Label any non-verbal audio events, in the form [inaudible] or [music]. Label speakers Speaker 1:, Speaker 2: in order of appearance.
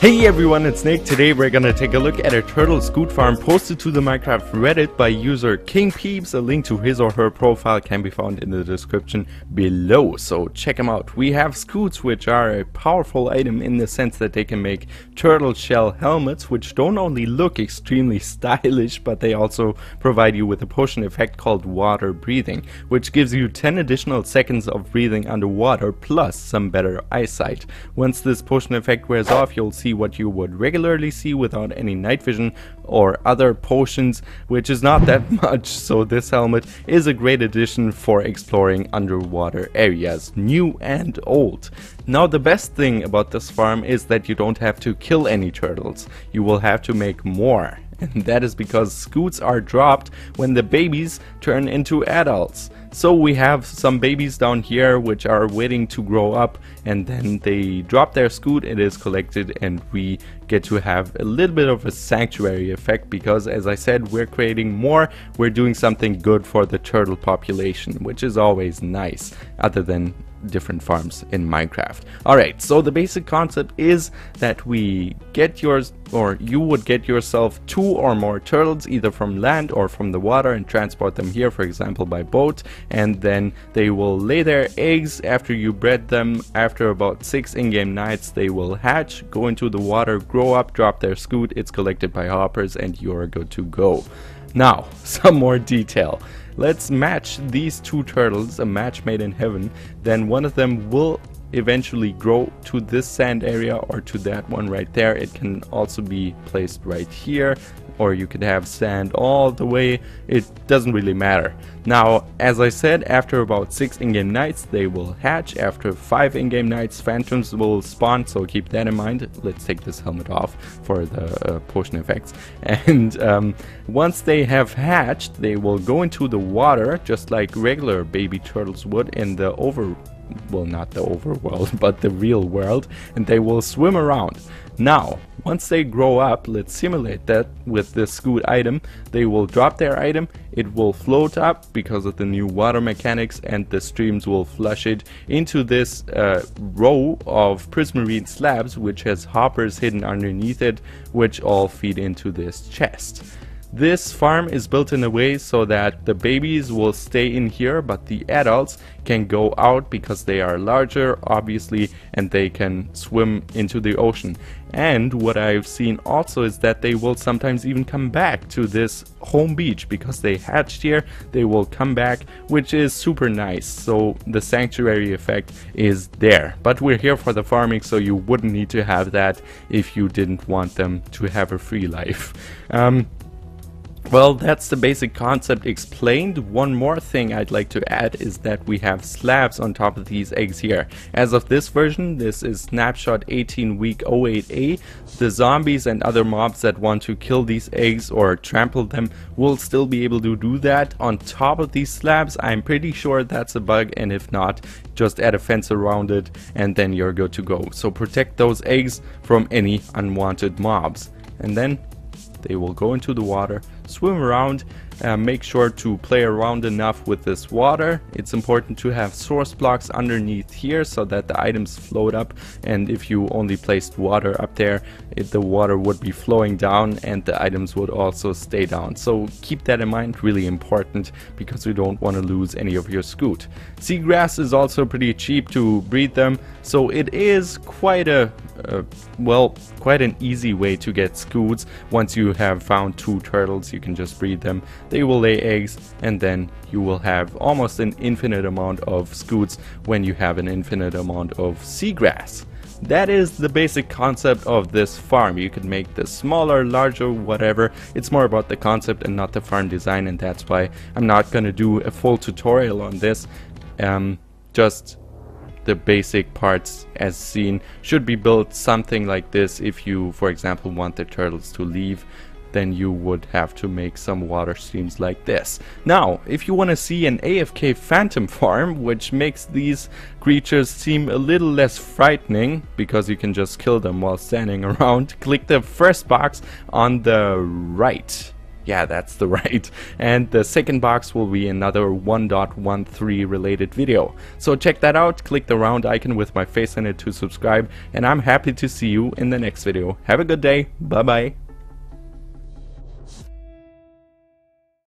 Speaker 1: Hey everyone, it's Nic. Today we're gonna take a look at a turtle scute farm posted to the Minecraft Reddit by user KingPeebs. A link to his or her profile can be found in the description below, so check them out. We have scutes, which are a powerful item in the sense that they can make turtle shell helmets, which don't only look extremely [laughs] stylish, but they also provide you with a potion effect called water breathing, which gives you 10 additional seconds of breathing underwater plus some better eyesight. Once this potion effect wears off, you'll see see what you would regularly see without any night vision or other potions, which is not that [laughs] much, so this helmet is a great addition for exploring underwater areas, new and old. Now the best thing about this farm is that you don't have to kill any turtles, you will have to make more. [laughs] And that is because scutes are dropped when the babies turn into adults. So we have some babies down here which are waiting to grow up and then they drop their scute, it is collected and we get to have a little bit of a sanctuary effect because as I said we're creating more, we're doing something good for the turtle population which is always nice other than different farms in Minecraft. Alright, so the basic concept is that we get yours, or you would get yourself two or more turtles either from land or from the water and transport them here, for example by boat, and then they will lay their eggs after you bred them. After about six in-game nights they will hatch, go into the water, grow up, drop their scute, it's collected by hoppers and you're good to go. Now, [laughs] some more detail. Let's match these two turtles, a match made in heaven, then one of them will eventually grow to this sand area or to that one right there. It can also be placed right here or you could have sand all the way, it doesn't really matter. Now, as I said, after about 6 in-game nights they will hatch, after 5 in-game nights phantoms will spawn, so keep that in mind. Let's take this helmet off for the uh, potion effects. [laughs] And um, once they have hatched, they will go into the water, just like regular baby turtles would in the over well not the overworld [laughs] but the real world and they will swim around. Now once they grow up let's simulate that with this scute item. They will drop their item it will float up because of the new water mechanics and the streams will flush it into this uh, row of prismarine slabs which has hoppers hidden underneath it which all feed into this chest this farm is built in a way so that the babies will stay in here but the adults can go out because they are larger obviously and they can swim into the ocean. And what I've seen also is that they will sometimes even come back to this home beach because they hatched here, they will come back which is super nice. So the sanctuary effect is there. But we're here for the farming so you wouldn't need to have that if you didn't want them to have a free life. Um, well, that's the basic concept explained. One more thing I'd like to add is that we have slabs on top of these eggs here. As of this version, this is snapshot 18 week 08A, the zombies and other mobs that want to kill these eggs or trample them will still be able to do that on top of these slabs. I'm pretty sure that's a bug and if not, just add a fence around it and then you're good to go. So protect those eggs from any unwanted mobs. And then they will go into the water, swim around, uh, make sure to play around enough with this water. It's important to have source blocks underneath here so that the items float up and if you only placed water up there, it, the water would be flowing down and the items would also stay down. So keep that in mind, really important because you don't want to lose any of your scute. Seagrass is also pretty cheap to breed them, so it is quite a uh, well, quite an easy way to get scutes. Once you have found two turtles, you can just breed them. They will lay eggs, and then you will have almost an infinite amount of scutes when you have an infinite amount of seagrass. That is the basic concept of this farm. You can make this smaller, larger, whatever. It's more about the concept and not the farm design, and that's why I'm not gonna do a full tutorial on this. Um, just the basic parts as seen should be built something like this if you for example want the turtles to leave then you would have to make some water streams like this. Now, if you want to see an AFK phantom farm, which makes these creatures seem a little less frightening, because you can just kill them while standing [laughs] around, click the first box on the right. Yeah, that's the [laughs] right. And the second box will be another 1.13 related video. So check that out, click the round icon with my face in it to subscribe, and I'm happy to see you in the next video. Have a good day, bye bye.